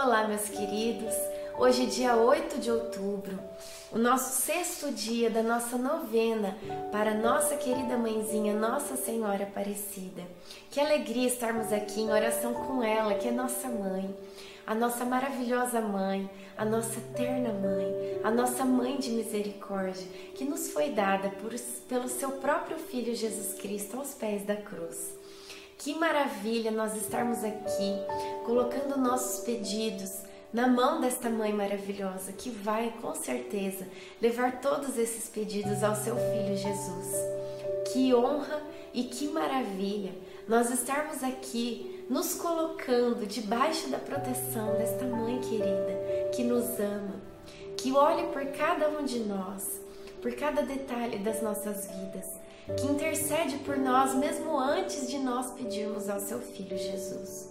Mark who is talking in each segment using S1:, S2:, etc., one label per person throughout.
S1: Olá, meus queridos. Hoje, dia 8 de outubro, o nosso sexto dia da nossa novena para nossa querida mãezinha, Nossa Senhora Aparecida. Que alegria estarmos aqui em oração com ela, que é nossa mãe, a nossa maravilhosa mãe, a nossa eterna mãe, a nossa mãe de misericórdia, que nos foi dada por, pelo seu próprio Filho Jesus Cristo aos pés da cruz. Que maravilha nós estarmos aqui colocando nossos pedidos na mão desta mãe maravilhosa que vai com certeza levar todos esses pedidos ao seu filho Jesus. Que honra e que maravilha nós estarmos aqui nos colocando debaixo da proteção desta mãe querida que nos ama, que olha por cada um de nós, por cada detalhe das nossas vidas que intercede por nós mesmo antes de nós pedirmos ao seu Filho Jesus.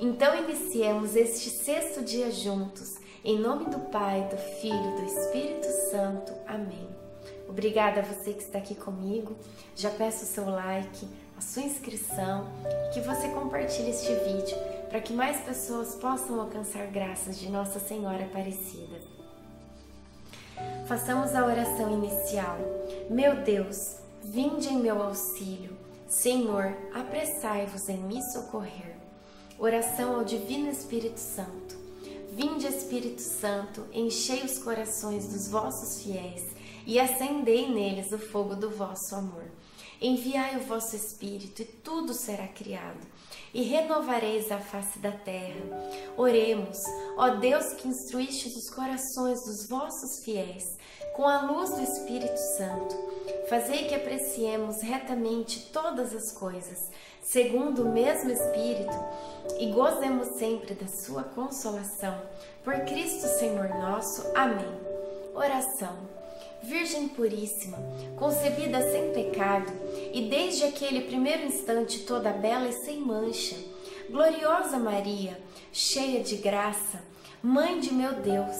S1: Então iniciemos este sexto dia juntos, em nome do Pai, do Filho, do Espírito Santo. Amém. Obrigada a você que está aqui comigo. Já peço o seu like, a sua inscrição, que você compartilhe este vídeo para que mais pessoas possam alcançar graças de Nossa Senhora Aparecida. Façamos a oração inicial. Meu Deus, Vinde em meu auxílio. Senhor, apressai-vos em me socorrer. Oração ao Divino Espírito Santo. Vinde, Espírito Santo, enchei os corações dos vossos fiéis e acendei neles o fogo do vosso amor. Enviai o vosso Espírito e tudo será criado, e renovareis a face da terra. Oremos, ó Deus que instruíste os corações dos vossos fiéis com a luz do Espírito Santo, fazei que apreciemos retamente todas as coisas, segundo o mesmo Espírito, e gozemos sempre da sua consolação. Por Cristo Senhor nosso. Amém. Oração. Virgem Puríssima, concebida sem pecado, e desde aquele primeiro instante toda bela e sem mancha, gloriosa Maria, cheia de graça, Mãe de meu Deus,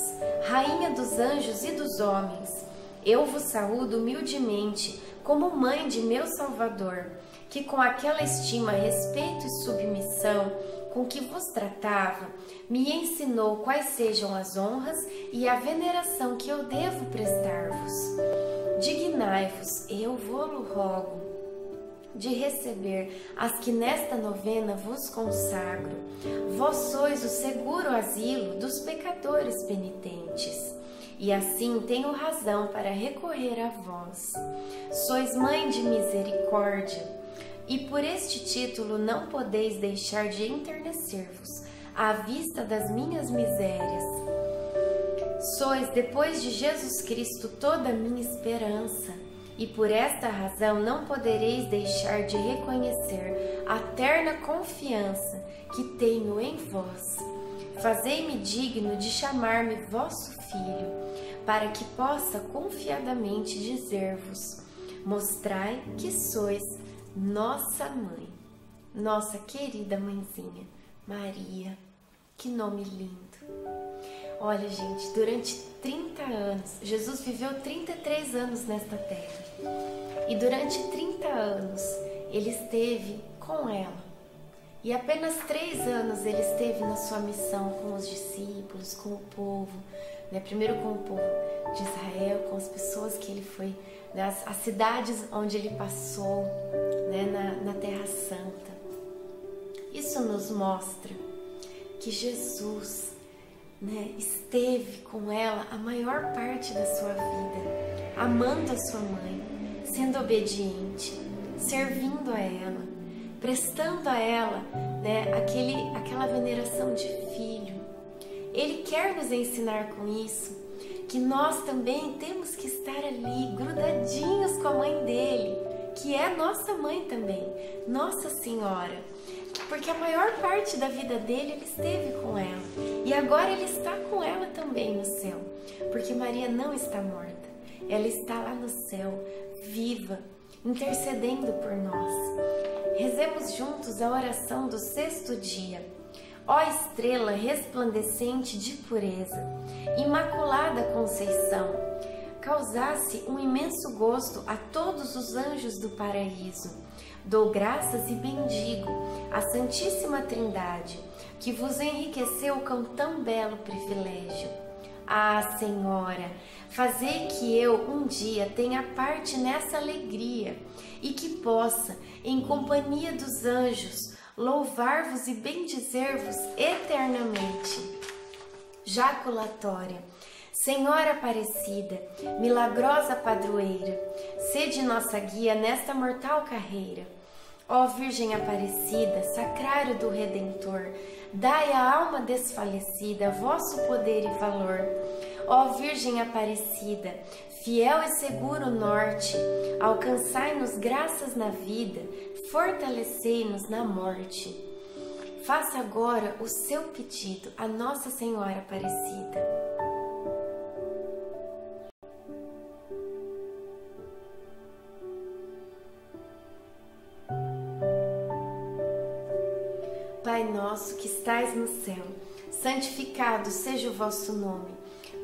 S1: Rainha dos anjos e dos homens, eu vos saúdo humildemente como mãe de meu Salvador, que com aquela estima, respeito e submissão com que vos tratava, me ensinou quais sejam as honras e a veneração que eu devo prestar-vos. Dignai-vos, eu vou-lo rogo, de receber as que nesta novena vos consagro. Vós sois o seguro asilo dos pecadores penitentes. E assim tenho razão para recorrer a vós. Sois mãe de misericórdia, e por este título não podeis deixar de enternecer-vos à vista das minhas misérias. Sois, depois de Jesus Cristo, toda a minha esperança e por esta razão não podereis deixar de reconhecer a terna confiança que tenho em vós. Fazei-me digno de chamar-me vosso filho, para que possa confiadamente dizer-vos: Mostrai que sois nossa mãe, nossa querida mãezinha, Maria. Que nome lindo! Olha, gente, durante 30 anos, Jesus viveu 33 anos nesta terra. E durante 30 anos, ele esteve com ela. E apenas três anos ele esteve na sua missão com os discípulos, com o povo, né? primeiro com o povo de Israel, com as pessoas que ele foi, né? as, cidades onde ele passou, né? na, na Terra Santa. Isso nos mostra que Jesus né, esteve com ela a maior parte da sua vida, amando a sua mãe, sendo obediente, servindo a ela, prestando a ela né, aquele, aquela veneração de filho. Ele quer nos ensinar com isso que nós também temos que estar ali grudadinhos com a mãe dele, que é nossa mãe também, Nossa Senhora porque a maior parte da vida dele ele esteve com ela e agora ele está com ela também no céu, porque Maria não está morta, ela está lá no céu, viva, intercedendo por nós. Rezemos juntos a oração do sexto dia. Ó estrela resplandecente de pureza, Imaculada Conceição, causasse um imenso gosto a todos os anjos do paraíso. Dou graças e bendigo a Santíssima Trindade, que vos enriqueceu com tão belo privilégio. Ah, Senhora, fazei que eu um dia tenha parte nessa alegria e que possa, em companhia dos anjos, louvar-vos e bendizer-vos eternamente. Jaculatória. Senhora Aparecida, milagrosa padroeira, sede nossa guia nesta mortal carreira. Ó Virgem Aparecida, sacrário do Redentor, dai à alma desfalecida vosso poder e valor. Ó Virgem Aparecida, fiel e seguro norte, alcançai-nos graças na vida, fortalecei-nos na morte. Faça agora o seu pedido a Nossa Senhora Aparecida. Pai nosso que estais no céu, santificado seja o vosso nome.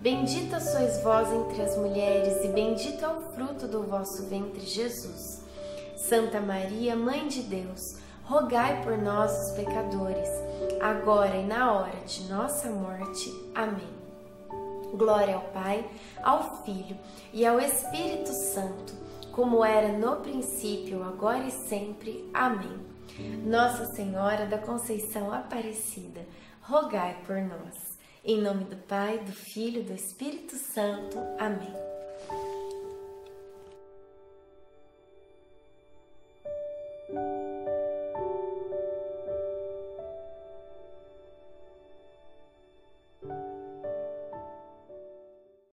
S1: Bendita sois vós entre as mulheres, e bendito é o fruto do vosso ventre, Jesus. Santa Maria, Mãe de Deus, rogai por nós, os pecadores, agora e na hora de nossa morte. Amém. Glória ao Pai, ao Filho e ao Espírito Santo, como era no princípio, agora e sempre. Amém. Nossa Senhora da Conceição Aparecida, rogai por nós. Em nome do Pai, do Filho e do Espírito Santo. Amém.